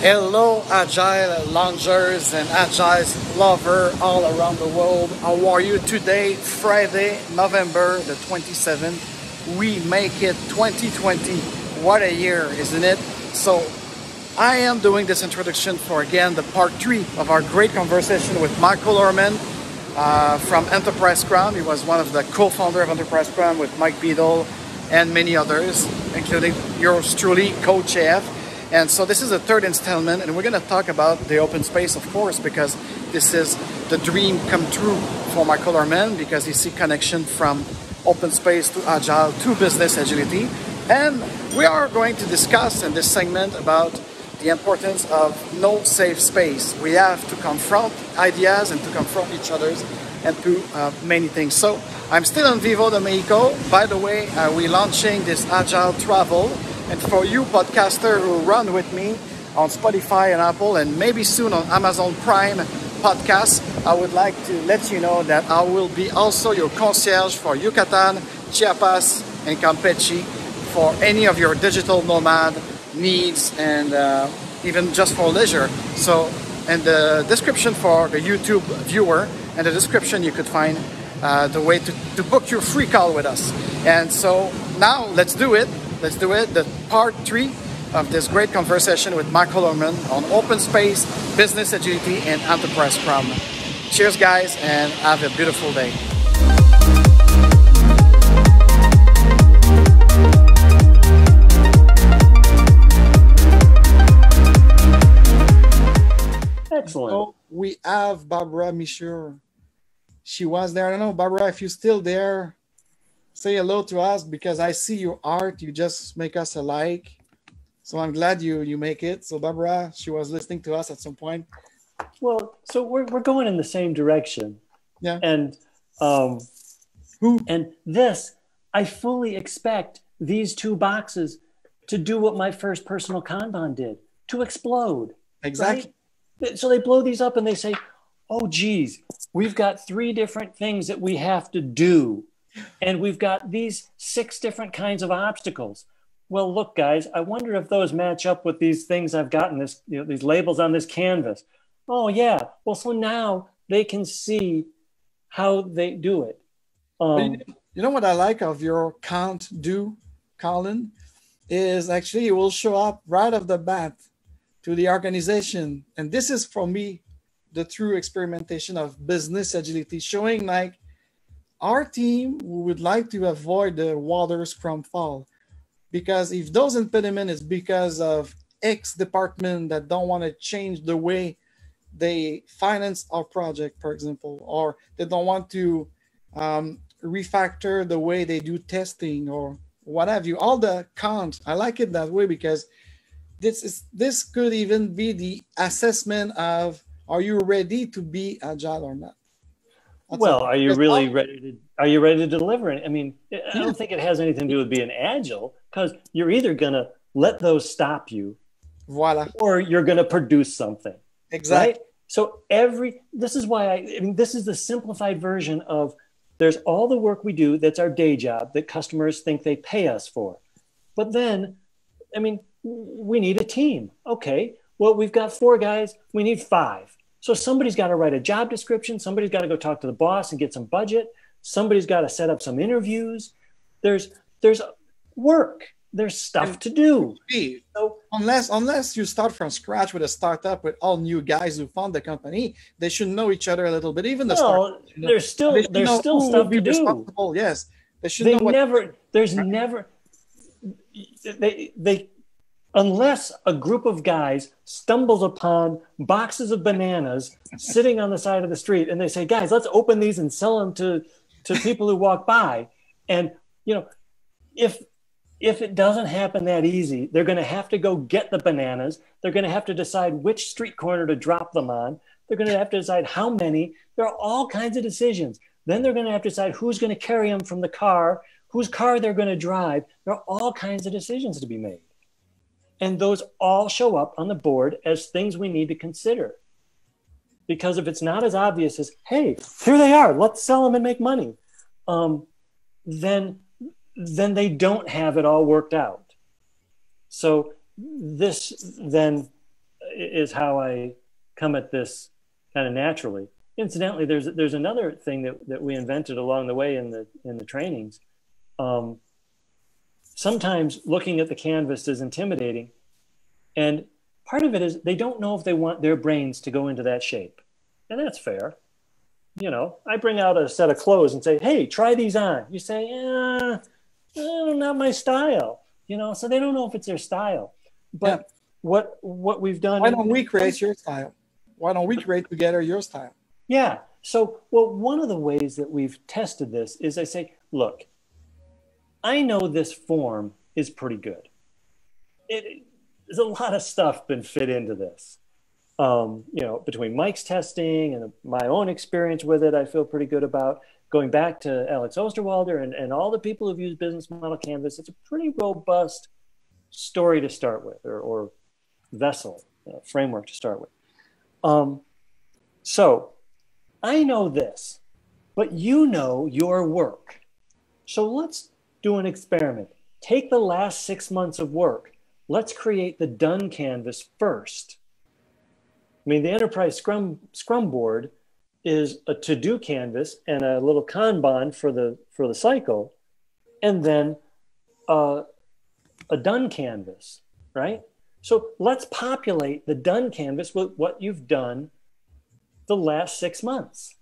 Hello, Agile longers and Agile lover all around the world. How are you today? Friday, November the 27th. We make it 2020. What a year, isn't it? So, I am doing this introduction for again the part three of our great conversation with Michael Herman uh, from Enterprise Scrum. He was one of the co-founder of Enterprise Scrum with Mike Beedle and many others, including yours truly, Coach AF. And so this is the third installment, and we're going to talk about the open space, of course, because this is the dream come true for my Michael Herman because he see connection from open space to agile to business agility. And we are going to discuss in this segment about the importance of no safe space. We have to confront ideas and to confront each other's and to uh, many things. So I'm still in Vivo de Mexico. By the way, uh, we're launching this agile travel and for you podcaster who run with me on Spotify and Apple and maybe soon on Amazon Prime podcast, I would like to let you know that I will be also your concierge for Yucatan, Chiapas, and Campeche for any of your digital nomad needs and uh, even just for leisure. So, in the description for the YouTube viewer and the description you could find uh, the way to, to book your free call with us. And so now let's do it. Let's do it. The part three of this great conversation with Michael Herman on open space, business agility, and enterprise scrum. Cheers, guys, and have a beautiful day. Excellent. So we have Barbara Michur. She was there. I don't know, Barbara, if you're still there, say hello to us because I see your art. You just make us a like. So I'm glad you you make it. So Barbara, she was listening to us at some point. Well, so we're we're going in the same direction. Yeah. And um Who? and this, I fully expect these two boxes to do what my first personal Kanban did, to explode. Exactly. Right? So they blow these up and they say, oh geez, we've got three different things that we have to do and we've got these six different kinds of obstacles. Well, look, guys, I wonder if those match up with these things I've gotten this, you know, these labels on this canvas. Oh, yeah. Well, so now they can see how they do it. Um, you know what I like of your can't do, column, is actually it will show up right off the bat to the organization. And this is for me the true experimentation of business agility, showing like our team would like to avoid the water scrum fall because if those impediment is because of X department that don't want to change the way they finance our project, for example, or they don't want to um, refactor the way they do testing or what have you. All the cons, I like it that way because this is this could even be the assessment of are you ready to be agile or not. That's well, are you really all... ready to? Are you ready to deliver? I mean, I don't think it has anything to do with being agile because you're either going to let those stop you, voila, or you're going to produce something. Exactly. Right? So every this is why I, I mean this is the simplified version of there's all the work we do that's our day job that customers think they pay us for. But then, I mean, we need a team. Okay, well, we've got four guys, we need five. So somebody's got to write a job description. Somebody's got to go talk to the boss and get some budget. Somebody's got to set up some interviews. There's there's work. There's stuff to do. So, unless unless you start from scratch with a startup with all new guys who found the company, they should know each other a little bit. Even the no, you know, there's still there's still stuff to do. Yes, they should. They never. There's never. They they unless a group of guys stumbles upon boxes of bananas sitting on the side of the street and they say guys let's open these and sell them to to people who walk by. And you know if if it doesn't happen that easy they're going to have to go get the bananas. They're going to have to decide which street corner to drop them on. They're going to have to decide how many. There are all kinds of decisions. Then they're going to have to decide who's going to carry them from the car whose car they're going to drive. There are all kinds of decisions to be made and those all show up on the board as things we need to consider. Because if it's not as obvious as, hey, here they are, let's sell them and make money, um, then, then they don't have it all worked out. So this then is how I come at this kind of naturally. Incidentally, there's there's another thing that, that we invented along the way in the in the trainings. Um, sometimes looking at the canvas is intimidating, and part of it is they don't know if they want their brains to go into that shape, and that's fair. You know, I bring out a set of clothes and say, "Hey, try these on." You say, "Yeah, eh, not my style." You know, so they don't know if it's their style. But yeah. what what we've done? Why don't we create your style? Why don't we create together your style? Yeah. So, well, one of the ways that we've tested this is I say, look, I know this form is pretty good. It, there's a lot of stuff been fit into this. Um, you know, between Mike's testing and my own experience with it, I feel pretty good about going back to Alex Osterwalder and, and all the people who've used business model canvas. It's a pretty robust story to start with or, or vessel uh, framework to start with. Um, so I know this, but you know your work. So let's do an experiment. Take the last six months of work. Let's create the done canvas first. I mean, the enterprise scrum scrum board is a to-do canvas and a little kanban for the for the cycle, and then uh, a done canvas, right? So let's populate the done canvas with what you've done the last six months,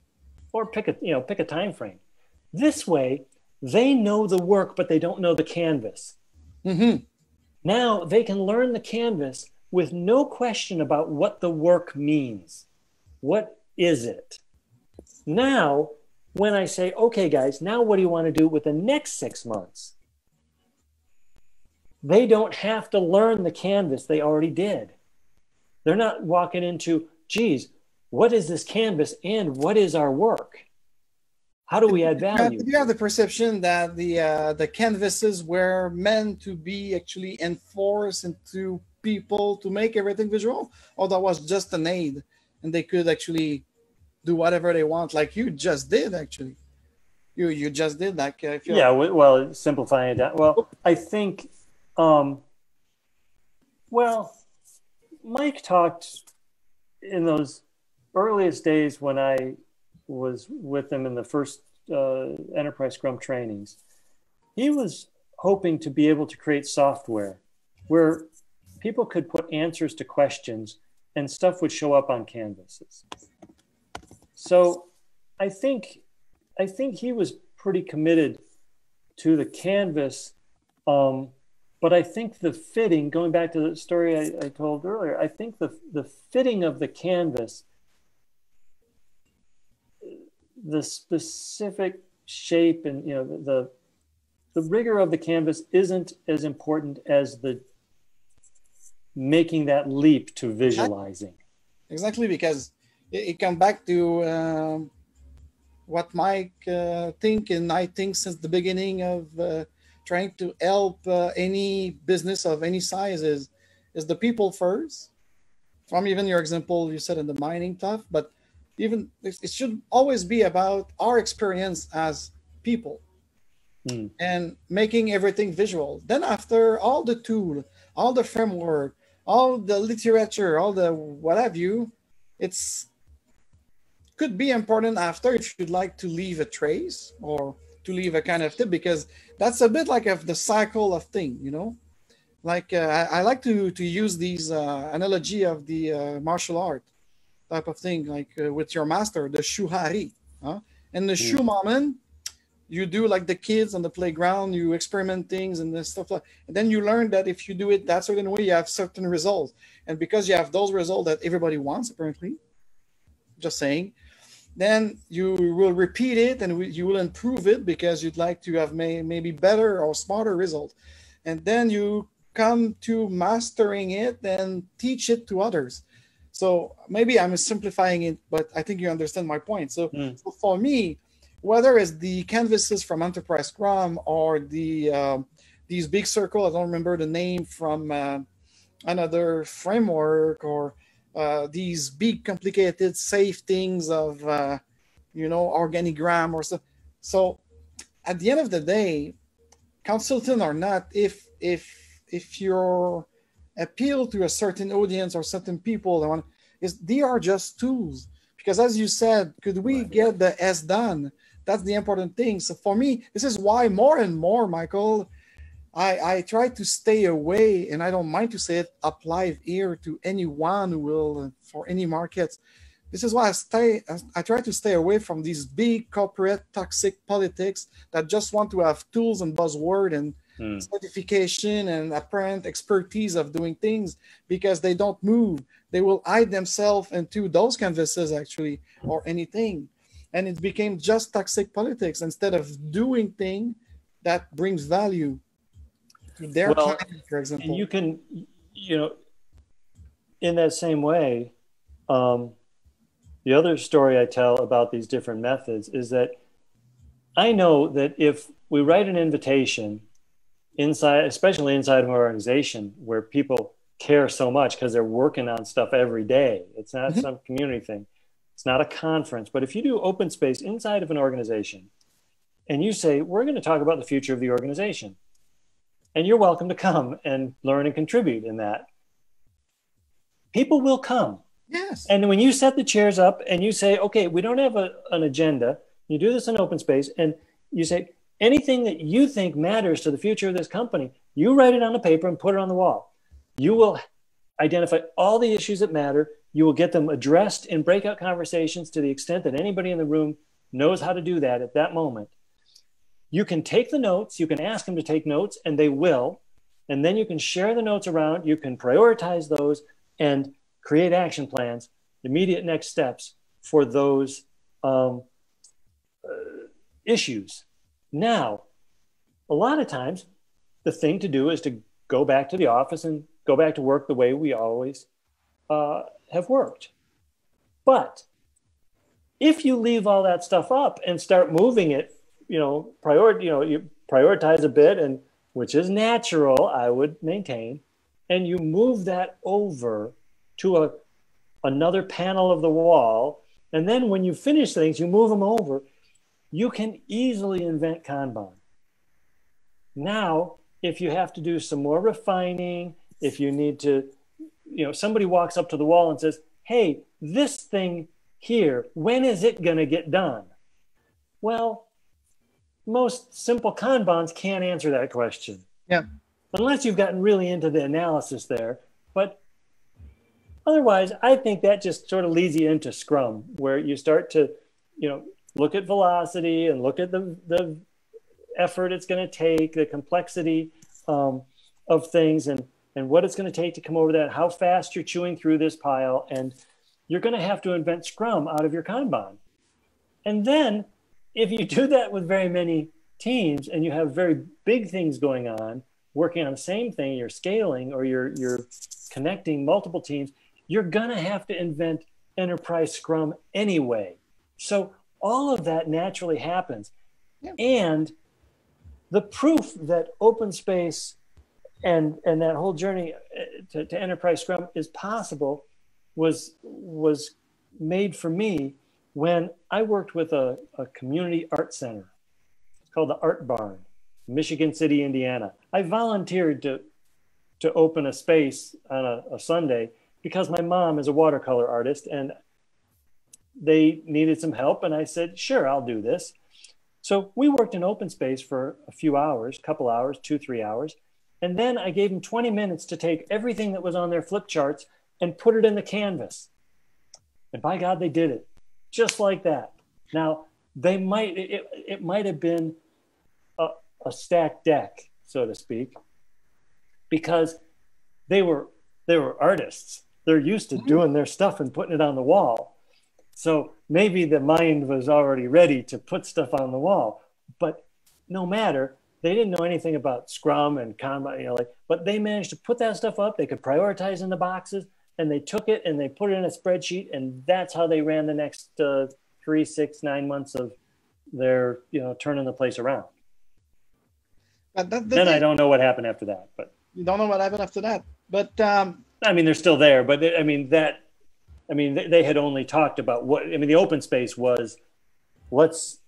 or pick a you know pick a time frame. This way, they know the work, but they don't know the canvas. Mm-hmm. Now they can learn the canvas with no question about what the work means. What is it? Now, when I say, okay, guys, now what do you want to do with the next six months? They don't have to learn the canvas they already did. They're not walking into, geez, what is this canvas and what is our work? How do we add value? You have the perception that the uh, the canvases were meant to be actually enforced into people to make everything visual, or that was just an aid, and they could actually do whatever they want, like you just did actually. You you just did like yeah. Well, simplifying it down. Well, I think um, well, Mike talked in those earliest days when I was with them in the first uh, enterprise scrum trainings. He was hoping to be able to create software where people could put answers to questions and stuff would show up on canvases. So I think I think he was pretty committed to the canvas um, but I think the fitting, going back to the story I, I, told earlier, I think the the fitting of the canvas, the specific shape and you know the the rigor of the canvas isn't as important as the making that leap to visualizing. Exactly, because it, it comes back to um, what Mike uh, think and I think since the beginning of. Uh, trying to help uh, any business of any size is is the people first from even your example you said in the mining stuff but even it should always be about our experience as people mm. and making everything visual then after all the tool all the framework all the literature all the what have you it's could be important after if you'd like to leave a trace or to leave a kind of tip because that's a bit like of the cycle of thing, you know. Like uh, I, I, like to to use these uh, analogy of the uh, martial art type of thing, like uh, with your master, the shuhari. Huh? And the mm. moment, you do like the kids on the playground, you experiment things and this stuff like. And then you learn that if you do it that certain way, you have certain results. And because you have those results that everybody wants, apparently, just saying, then you will repeat it and you will improve it because you'd like to have may, maybe better or smarter results and then you come to mastering it and teach it to others so maybe i'm simplifying it but i think you understand my point so, mm. so for me whether it's the canvases from enterprise scrum or the uh, these big circle i don't remember the name from uh, another framework or uh, these big complicated safe things of uh, you know organigram or so so at the end of the day consultant or not if if if your appeal to a certain audience or certain people. That want is they are just tools. Because as you said, could we get the S done? That's the important thing. So for me, this is why more and more, Michael, I, I try to stay away, and I don't mind to say it, apply here to anyone who will for any markets. This is why I stay. I try to stay away from these big corporate toxic politics that just want to have tools and buzzword and mm. certification and apparent expertise of doing things because they don't move. They will hide themselves into those canvases actually or anything. And it became just toxic politics instead of doing thing that brings value to their well, client, for example. You can, you know, in that same way, um, the other story I tell about these different methods is that I know that if we write an invitation inside, especially inside of an organization where people care so much because they're working on stuff every day. It's not mm-hmm. some community thing. It's not a conference. But if you do open space inside of an organization and you say, we're going to talk about the future of the organization, and you're welcome to come and learn and contribute in that, people will come. Yes. And when you set the chairs up and you say, okay, we don't have a, an agenda, you do this in open space, and you say, anything that you think matters to the future of this company, you write it on a paper and put it on the wall. You will identify all the issues that matter. You will get them addressed in breakout conversations to the extent that anybody in the room knows how to do that at that moment. You can take the notes, you can ask them to take notes, and they will. And then you can share the notes around, you can prioritize those and create action plans, immediate next steps for those um, uh, issues now, a lot of times, the thing to do is to go back to the office and go back to work the way we always uh, have worked. But if you leave all that stuff up and start moving it, you know, prior, you know, you prioritize a bit, and which is natural, I would maintain, and you move that over to a another panel of the wall, and then when you finish things, you move them over you can easily invent Kanban. Now, if you have to do some more refining, if you need to, you know, somebody walks up to the wall and says, hey, this thing here, when is it going to get done? Well, most simple Kanbans can't answer that question. Yeah. Unless you've gotten really into the analysis there. But otherwise, I think that just sort of leads you into Scrum, where you start to, you know, look at velocity and look at the, the effort it's going to take, the complexity um, of things, and, and what it's going to take to come over that, how fast you're chewing through this pile. And you're going to have to invent Scrum out of your Kanban. And then, if you do that with very many teams and you have very big things going on, working on the same thing, you're scaling or you're, you're connecting multiple teams, you're going to have to invent enterprise Scrum anyway. So all of that naturally happens. Yeah. And the proof that open space and and that whole journey uh, to, to enterprise scrum is possible was was made for me when I worked with a, a community art center. It's called the Art Barn, Michigan City, Indiana. I volunteered to to open a space on a, a Sunday because my mom is a watercolor artist and they needed some help, and I said, sure, I'll do this. So we worked in open space for a few hours, couple hours, two, three hours. And then I gave them 20 minutes to take everything that was on their flip charts and put it in the canvas. And by God, they did it just like that. Now, they might, it, it might have been a, a stacked deck, so to speak, because they were, they were artists. They're used to mm-hmm. doing their stuff and putting it on the wall. So maybe the mind was already ready to put stuff on the wall, but no matter, they didn't know anything about Scrum and Kanban, you know, like, but they managed to put that stuff up. They could prioritize in the boxes, and they took it and they put it in a spreadsheet, and that's how they ran the next uh, three, six, nine months of their, you know, turning the place around. But that, then I don't know what happened after that, but you don't know what happened after that. But um, I mean, they're still there, but I mean that I mean, they, they, had only talked about what, I mean, the open space was let's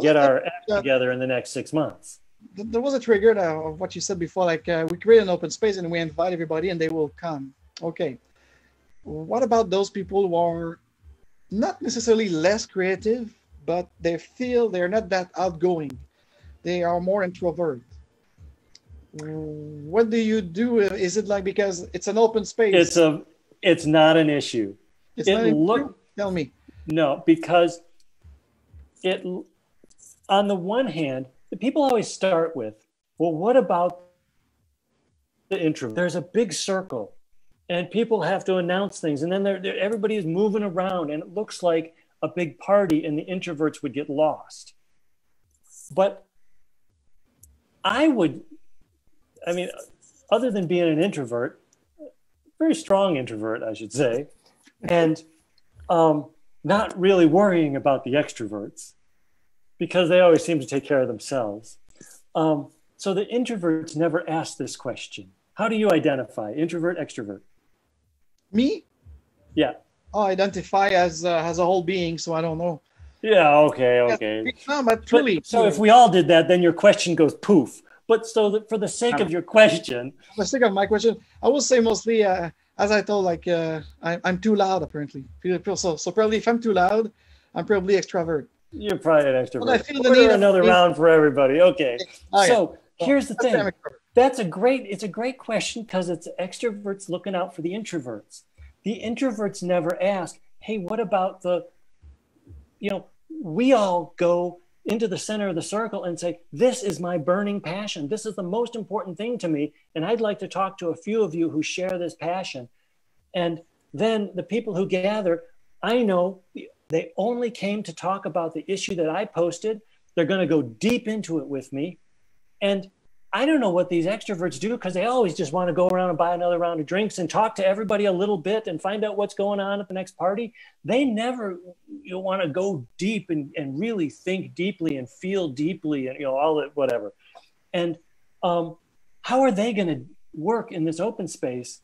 get our act together in the next six months. there was a trigger of what you said before. Like uh, we create an open space and we invite everybody, and they will come. Okay. What about those people who are not necessarily less creative, but they feel they're not that outgoing? They are more introvert. What do you do? Is it like because it's an open space? It's a. It's not an issue. It's it not look. Tell me. No, because it. On the one hand, the people always start with, well, what about the introvert? There's a big circle and people have to announce things and then they're, they're, everybody is moving around and it looks like a big party and the introverts would get lost. But I would, I mean, other than being an introvert, very strong introvert, I should say, and um, not really worrying about the extroverts because they always seem to take care of themselves. Um, so the introverts never ask this question. How do you identify introvert, extrovert? Me? Yeah. Oh, identify as uh, as a whole being, so I don't know. Yeah. Okay. Okay. No, but truly. But, so if we all did that, then your question goes poof. But so that for the sake of your question, for the sake of my question, I will say mostly, uh, as I told, like uh, I, am too loud apparently. So, so probably if I'm too loud, I'm probably extrovert. You're probably an extrovert. Well, I feel the need another round for everybody. Okay. Oh, so here's the thing. That's a great. It's a great question because it's extroverts looking out for the introverts. The introverts never ask, "Hey, what about the?" You know, we all go into the center of the circle and say, "This is my burning passion. This is the most important thing to me, and I'd like to talk to a few of you who share this passion." And then the people who gather, I know they only came to talk about the issue that I posted. They're going to go deep into it with me. And I don't know what these extroverts do because they always just want to go around and buy another round of drinks and talk to everybody a little bit and find out what's going on at the next party. They never you know, want to go deep and, and really think deeply and feel deeply and you know all that whatever. And um, how are they going to work in this open space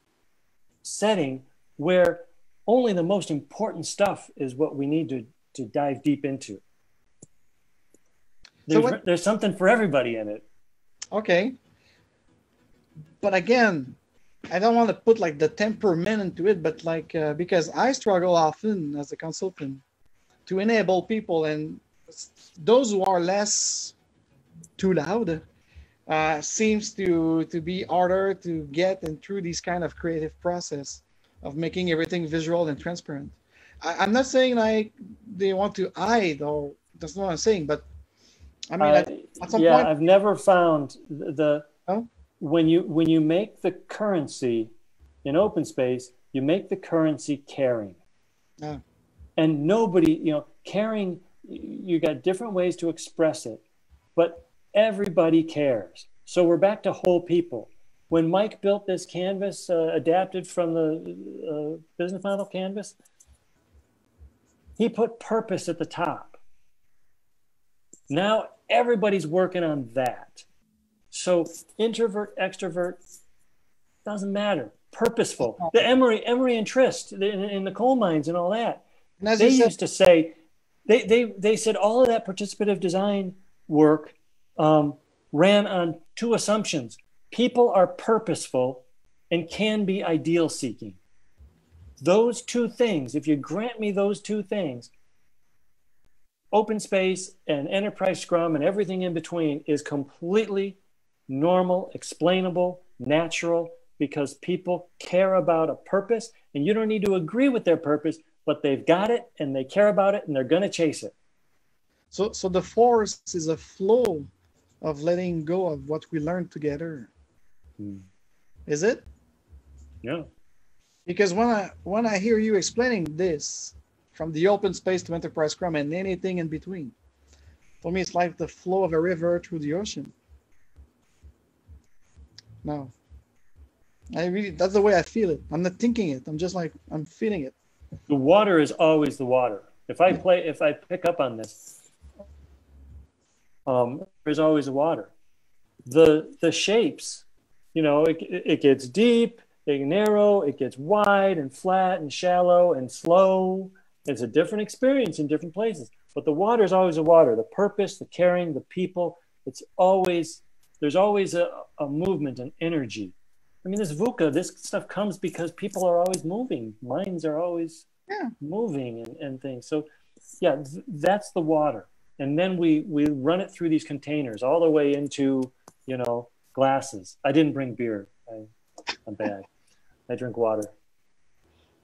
setting where only the most important stuff is what we need to, to dive deep into. There's, so what, there's something for everybody in it. Okay. But again, I don't want to put like the temperament into it, but like uh, because I struggle often as a consultant to enable people and those who are less too loud uh, seems to to be harder to get and through these kind of creative process of making everything visual and transparent. I, am not saying like they want to hide or that's not what I'm saying, but I mean, uh, some yeah, point, I've never found the, when you when you make the currency in open space, you make the currency caring, and nobody, you know, caring. You got different ways to express it, but everybody cares. So we're back to whole people when Mike built this canvas uh, adapted from the uh, business model canvas, he put purpose at the top. Now everybody's working on that. So introvert, extrovert, doesn't matter. Purposeful. The Emery, Emery and Trist in, in the coal mines and all that. And they used to say, they, they, they said all of that participative design work um, ran on two assumptions people are purposeful and can be ideal seeking. Those two things, if you grant me those two things, open space and enterprise scrum and everything in between is completely normal, explainable, natural, because people care about a purpose and you don't need to agree with their purpose, but they've got it and they care about it and they're going to chase it. So, so the force is a flow of letting go of what we learned together. Hmm. Is it? Yeah. Because when I when I hear you explaining this from the open space to enterprise scrum and anything in between, for me it's like the flow of a river through the ocean. No. I really that's the way I feel it. I'm not thinking it. I'm just like I'm feeling it. The water is always the water. If I play if I pick up on this, um, there's always the water. The the shapes you know, it, it gets deep, it narrow, it gets wide and flat and shallow and slow. It's a different experience in different places. But the water is always the water. The purpose, the caring, the people, it's always there's always a, a movement and energy. I mean, this VUCA, this stuff comes because people are always moving. Minds are always Yeah. moving and, and things. So, yeah, th- that's the water. And then we, we run it through these containers all the way into, you know, glasses. I didn't bring beer. I, I'm bad. I drink water.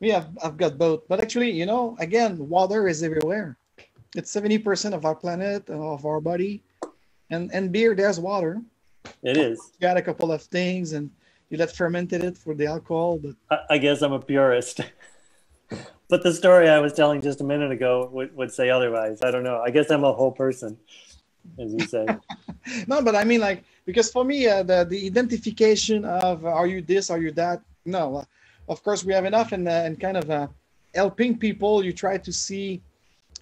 Yeah, I've got both. But actually, you know, again, water is everywhere. It's 70% of our planet, of our body. And and beer, there's water. It is. You add a couple of things and you let fermented it for the alcohol. But I, I guess I'm a purist. but the story I was telling just a minute ago would, would say otherwise. I don't know. I guess I'm a whole person, as you say. no, but I mean, like, because for me, uh, the, the identification of uh, are you this, are you that? No, uh, of course, we have enough in, in kind of uh, helping people. You try to see,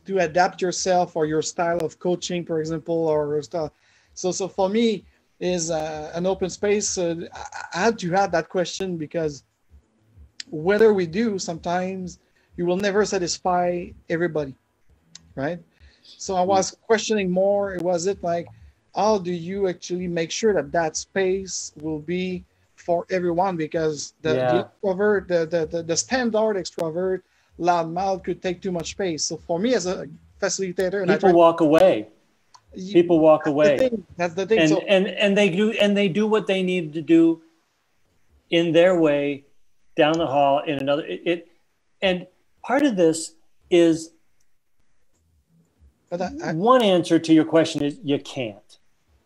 to adapt yourself or your style of coaching, for example, or stuff. So, so for me, is uh, an open space. I had to have that question because whether we do, sometimes you will never satisfy everybody, right? So I was questioning more. It was it like, how do you actually make sure that that space will be for everyone? Because the, Yeah. the extrovert, the, the, the, the standard extrovert, loudmouth could take too much space. So for me as a facilitator, and I People walk away. People walk that's the away. thing. That's the thing. and so and and they do and they do what they need to do in their way down the hall in another it, it and part of this is but I, I, one answer to your question is you can't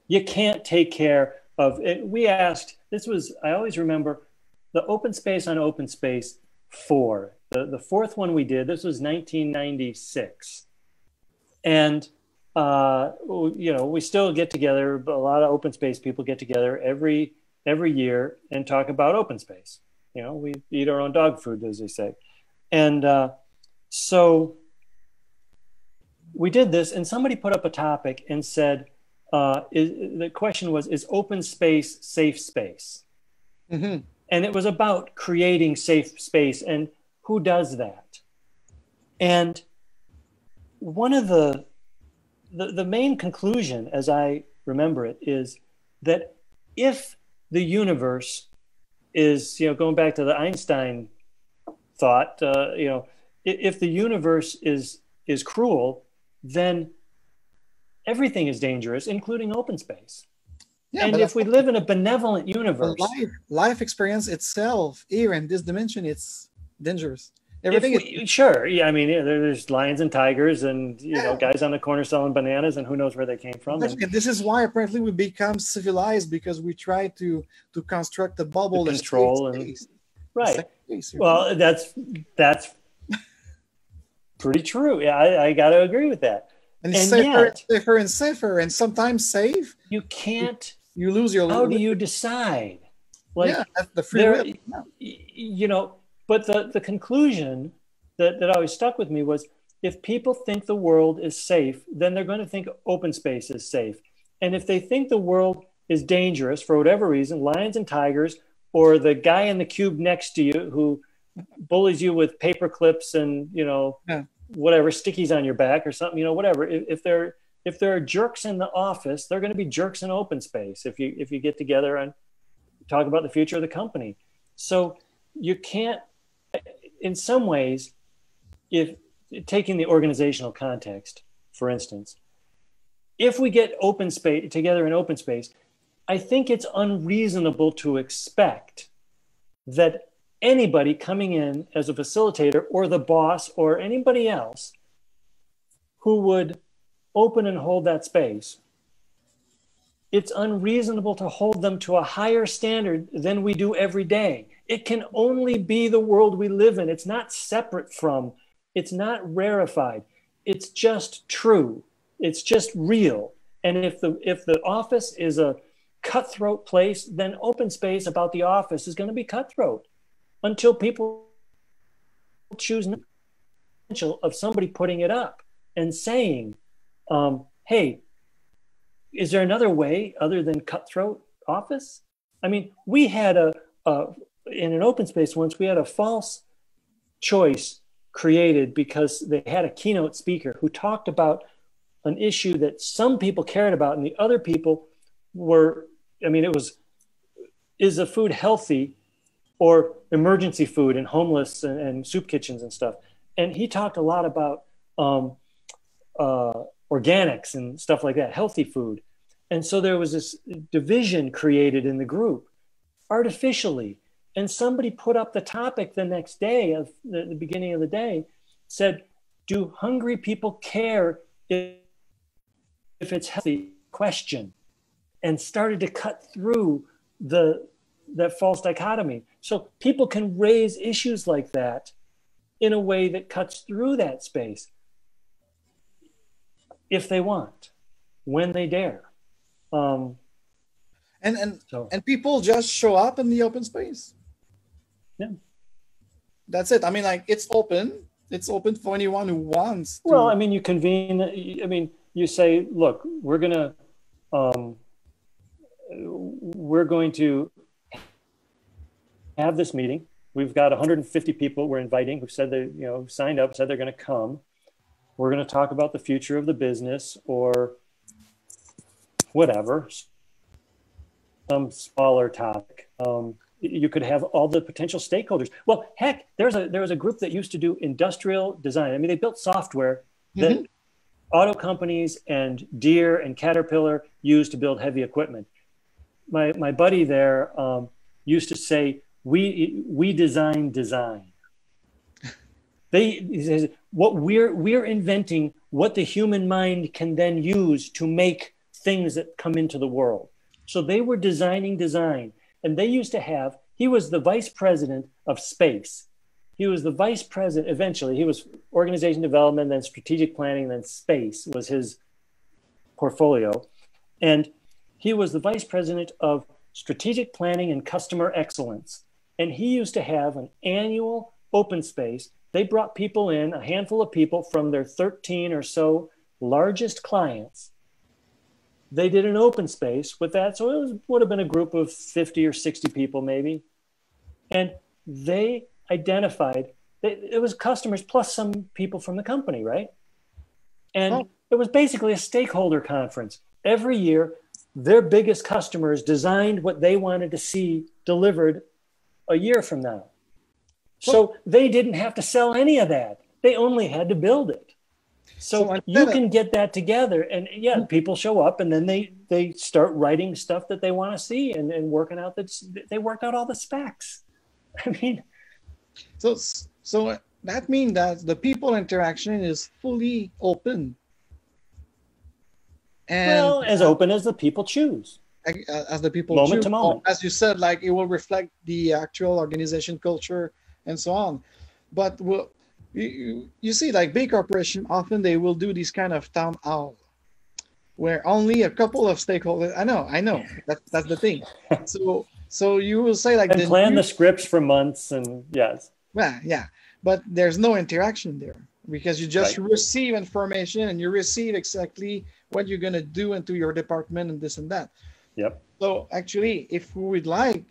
you can't take care of it we asked this was i always remember the open space on open space four. The, the fourth one we did this was 1996 and uh, you know we still get together a lot of open space people get together every every year and talk about open space. You know we eat our own dog food as they say. And uh, so we did this and somebody put up a topic and said uh, is, the question was is open space safe space Mhm. and it was about creating safe space and who does that and one of the, the the main conclusion as i remember it is that if the universe is you know going back to the einstein thought uh, you know if the universe is is cruel then everything is dangerous including open space. Yeah, and if we live in a benevolent universe life life experience itself here in this dimension, it's dangerous. Everything is sure yeah i mean yeah, there's lions and tigers and you know guys on the corner selling bananas and who knows where they came from and. This is why apparently we become civilized because we try to to construct a bubble To and control and- right. well that's that's pretty true. Yeah i, I got to agree with that and and safer, yet- safer and safer, and sometimes safe. you can't You lose your. how do you decide like yeah, that's the free there, will. y- you know but the the conclusion that, that always stuck with me was if people think the world is safe then they're going to think open space is safe and if they think the world is dangerous for whatever reason lions and tigers or the guy in the cube next to you who bullies you with paper clips and you know Yeah. Whatever stickies on your back or something you know whatever if, if they're if there are jerks in the office they're going to be jerks in open space if you if you get together and talk about the future of the company. So you can't, in some ways, if taking the organizational context, for instance, if we get open space together in open space, I think it's unreasonable to expect that anybody coming in as a facilitator or the boss or anybody else who would open and hold that space it's unreasonable to hold them to a higher standard than we do every day. It can only be the world we live in. It's not separate from, it's not rarefied. It's just true. It's just real. And if the if the office is a cutthroat place, then open space about the office is going to be cutthroat until people choose potential of somebody putting it up and saying, um, "Hey, is there another way other than cutthroat office? I mean, we had a, a in an open space once we had a false choice created because they had a keynote speaker who talked about an issue that some people cared about and the other people were I mean, it was, is the food healthy or emergency food and homeless and, and soup kitchens and stuff? And he talked a lot about um, uh, organics and stuff like that, healthy food. And so there was this division created in the group artificially. And somebody put up the topic the next day of the, the beginning of the day said, Do hungry people care if, if it's healthy? Question. And started to cut through the that false dichotomy. So people can raise issues like that in a way that cuts through that space if they want, when they dare. Um, and and so. and people just show up in the open space. Yeah, that's it. I mean, like it's open. It's open for anyone who wants. To... Well, I mean, you convene. I mean, you say, look, we're gonna, um, we're going to have this meeting. We've got 150 people we're inviting who said they, you know, signed up, said they're going to come. We're going to talk about the future of the business or whatever, some smaller topic. Um, you could have all the potential stakeholders. Well, heck, there's a there was a group that used to do industrial design. I mean, they built software that mm-hmm. auto companies and Deere and Caterpillar use to build heavy equipment. My my buddy there um, used to say, "We we design design." they what we're we're inventing what the human mind can then use to make things that come into the world. So they were designing design, and they used to have. He was the vice president of space. He was the vice president. Eventually, he was organization development, then strategic planning, then space was his portfolio, and he was the vice president of strategic planning and customer excellence. And he used to have an annual open space. They brought people in, a handful of people from their 13 or so largest clients they did an open space with that. So it was, would have been a group of 50 or 60 people, maybe. And they identified that it was customers plus some people from the company, right? And oh. it was basically a stakeholder conference. Every year, their biggest customers designed what they wanted to see delivered a year from now. So they didn't have to sell any of that. They only had to build it. So, so you can get that together, and yeah, hmm. people show up, and then they they start writing stuff that they want to see, and, and working out that they work out all the specs. I mean, so so that means that the people interaction is fully open. And well, as open as the people choose. Uh, as the people moment choose. to moment. As you said, like it will reflect the actual organization culture and so on. But will you, you see like big corporation often they will do these kind of town hall where only a couple of stakeholders i know i know that, that's the thing so so you will say like and the plan new, the scripts for months and yes yeah yeah but there's no interaction there because you just right. receive information and you receive exactly what you're going to do into your department and this and that yep. So actually if we would like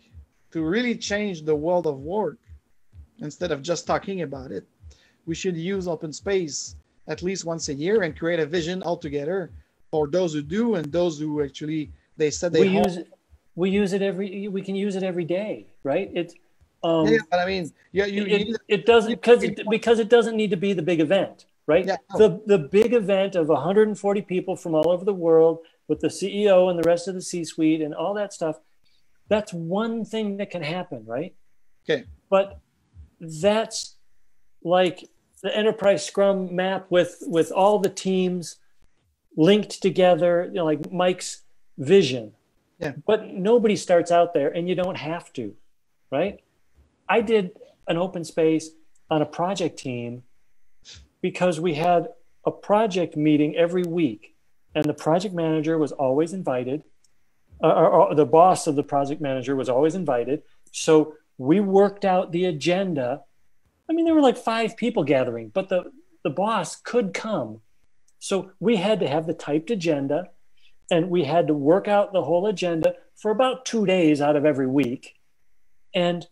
to really change the world of work instead of just talking about it we should use open space at least once a year and create a vision altogether for those who do and those who actually they said they we use it, we use it every we can use it every day right? It um, yeah but i mean yeah you, it, it, it doesn't because it, because it doesn't need to be the big event right? Yeah, no. the the big event of 140 people from all over the world with the ceo and the rest of the c suite and all that stuff that's one thing that can happen right? Okay. But that's like the enterprise scrum map with with all the teams linked together you know, like mike's vision. Yeah. but nobody starts out there and you don't have to right? I did an open space on a project team because we had a project meeting every week and the project manager was always invited uh, or, or the boss of the project manager was always invited so we worked out the agenda I mean, there were like five people gathering, but the, the boss could come. So we had to have the typed agenda and we had to work out the whole agenda for about two days out of every week. And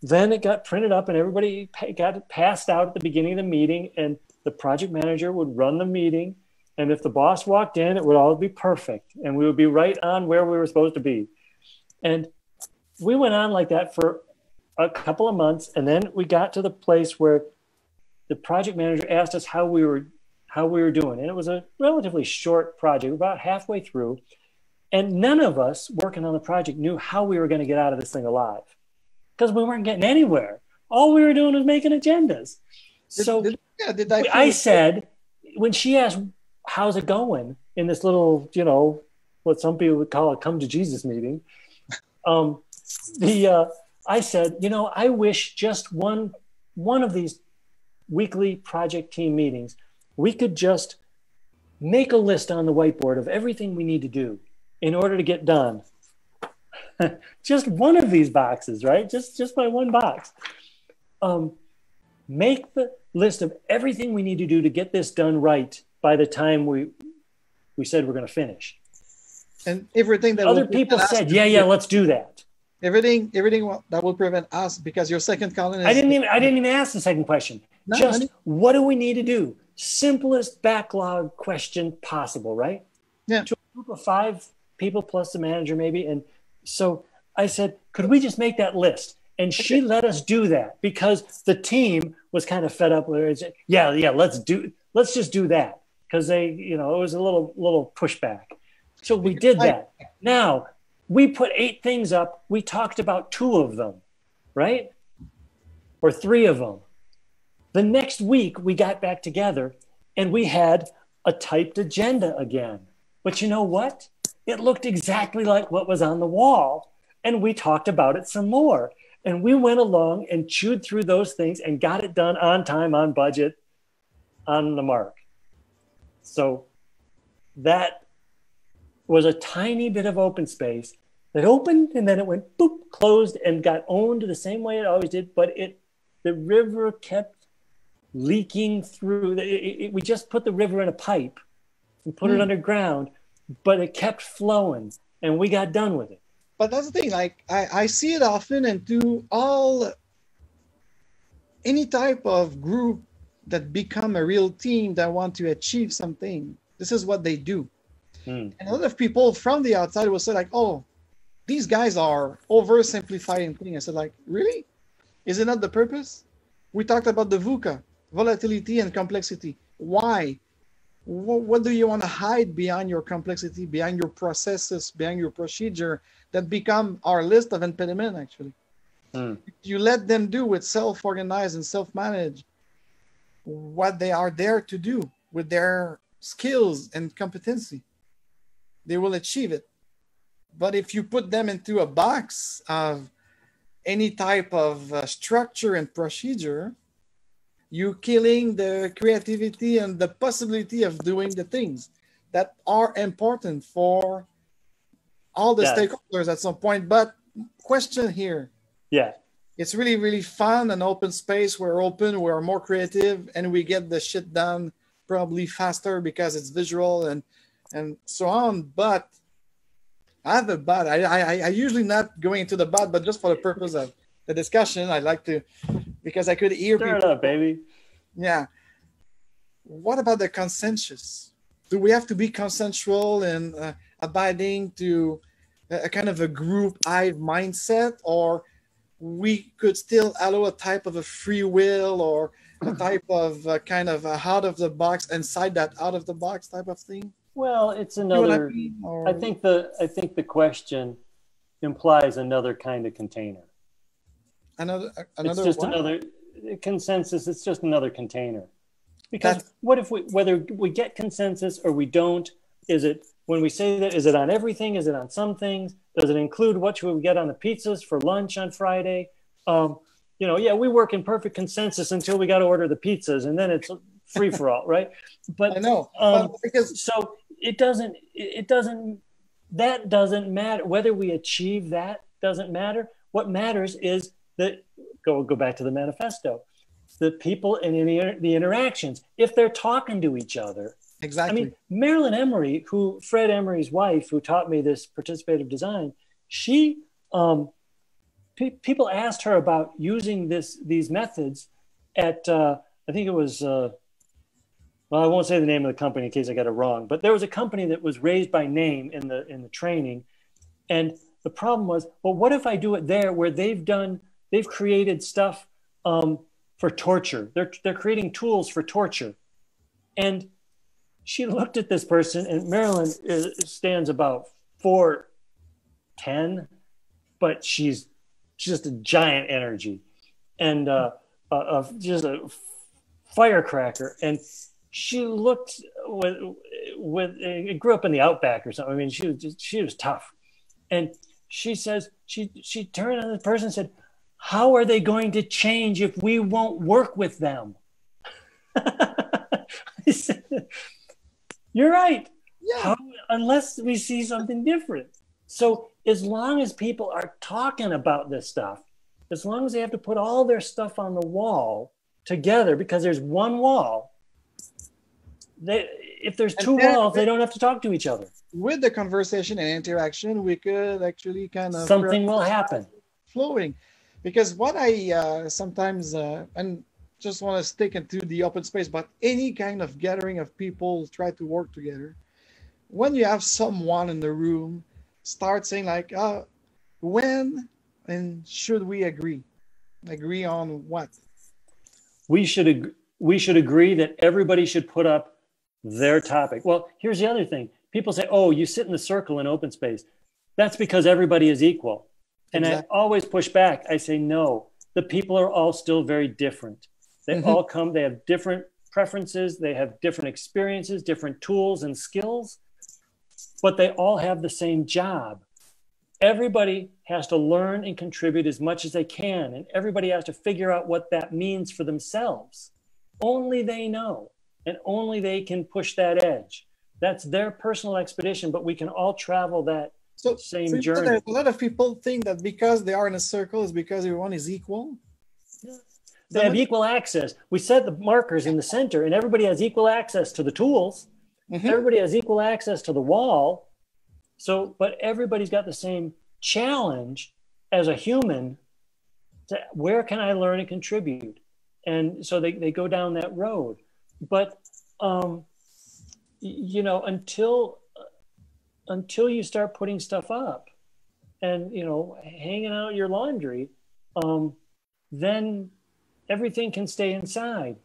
then it got printed up and everybody got passed out at the beginning of the meeting and the project manager would run the meeting. And if the boss walked in, it would all be perfect and we would be right on where we were supposed to be. And we went on like that for a couple of months. And then we got to the place where the project manager asked us how we were how we were doing. And it was a relatively short project, about halfway through. And none of us working on the project knew how we were going to get out of this thing alive because we weren't getting anywhere. All we were doing was making agendas. Did, so did, yeah, did I, I said, when she asked, How's it going in this little, you know, what some people would call a come to Jesus meeting? Um, the uh, I said, you know, I wish just one one of these weekly project team meetings, we could just make a list on the whiteboard of everything we need to do in order to get done. just one of these boxes, right? Just just by one box. Um, make the list of everything we need to do to get this done right by the time we we said we're going to finish. And everything that other people said, yeah, yeah, let's do that. Everything, everything that will prevent us because your second column. Is, I didn't even I didn't even ask the second question. No, Just what do we need to do? Simplest backlog question possible, right? Yeah. To a group of five people plus the manager, maybe. And so I said, could we just make that list? And she let us do that because the team was kind of fed up with it. Yeah, yeah, let's do let's just do that. Because they, you know, it was a little little pushback. So we did that. Now we put eight things up. We talked about two of them, right? Or three of them. The next week we got back together and we had a typed agenda again. But you know what? It looked exactly like what was on the wall. And we talked about it some more. And we went along and chewed through those things and got it done on time, on budget, on the mark. So that was a tiny bit of open space that opened and then it went boop, closed and got owned the same way it always did. But it, the river kept leaking through. It, it, we just put the river in a pipe and put mm. it hmm. underground, but it kept flowing and we got done with it but that's the thing like I, I see it often and to all any type of group that become a real team that want to achieve something. This is what they do. Mm. and a lot of people from the outside will say like oh these guys are oversimplifying things. I said like really? Is it not the purpose? We talked about the VUCA volatility and complexity. Why? What do you want to hide behind your complexity behind your processes behind your procedure that become our list of impediment actually? Mm. you let them do with self-organize and self-manage what they are there to do with their skills and competency they will achieve it but if you put them into a box of any type of uh, structure and procedure you're killing the creativity and the possibility of doing the things that are important for all the stakeholders at some point. But question here. Yeah. It's really, really fun and open space. We're open, we're more creative, and we get the shit done probably faster because it's visual and and so on. But I have a but. I, I, I usually not going into the but, but just for the purpose of the discussion, I like to because I could hear Stir people. Up, baby. Yeah. What about the consensus? Do we have to be consensual and uh, abiding to a, a kind of a group I mindset, or we could still allow a type of a free will or a type of a kind of a out of the box inside that out of the box type of thing? Well, it's another. I, mean? I think the I think the question implies another kind of container. Another uh, another. It's just what? another consensus. It's just another container. Because That's, what if we whether we get consensus or we don't? Is it when we say that, is it on everything? Is it on some things? Does it include what should we get on the pizzas for lunch on Friday? Um, you know, yeah, we work in perfect consensus until we got to order the pizzas, and then it's free for all, right? But I know um, because so it doesn't. It doesn't. That doesn't matter whether we achieve that. Doesn't matter. What matters is that go go back to the manifesto. The people and the, the interactions. If they're talking to each other, Exactly. I mean, Marilyn Emery, who Fred Emery's wife, who taught me this participative design, she um, pe- people asked her about using this these methods at uh, I think it was uh, well I won't say the name of the company in case I got it wrong, but there was a company that was raised by name in the in the training, and the problem was, well, what if I do it there where they've done, they've created stuff um, for torture. They're, they're creating tools for torture. And she looked at this person, and Marilyn is, stands about 4'10, but she's just a giant energy and uh, uh, just a firecracker. And she looked with, with, it grew up in the outback or something. I mean, she was just, she was tough. And she says, she, she turned on the person and said, how are they going to change if we won't work with them? I said, You're right. Yeah. How, unless we see something different. So as long as people are talking about this stuff, as long as they have to put all their stuff on the wall together because there's one wall, they if there's two then, walls, they don't have to talk to each other. With the conversation and interaction, we could actually kind of something will happen. Flowing, because what I uh, sometimes uh, and just want to stick into the open space, but any kind of gathering of people try to work together. When you have someone in the room start saying like, uh, when and should we agree? Agree on what? We should ag- we should agree that everybody should put up their topic. Well, here's the other thing. People say, "Oh, you sit in the circle in open space." That's because everybody is equal. And exactly. I always push back. I say, "No, the people are all still very different. They mm-hmm. all come, they have different preferences, they have different experiences, different tools and skills, but they all have the same job. Everybody has to learn and contribute as much as they can, and everybody has to figure out what that means for themselves. Only they know, and only they can push that edge. That's their personal expedition, but we can all travel that so, same so journey. A lot of people think that because they are in a circle is because everyone is equal. Yeah. They have equal access. We set the markers in the center, and everybody has equal access to the tools. Mm-hmm. Everybody has equal access to the wall. So, but everybody's got the same challenge as a human to where can I learn and contribute? And so they, they go down that road. But, um, you know, until until you start putting stuff up and you know hanging out your laundry um, then everything can stay inside.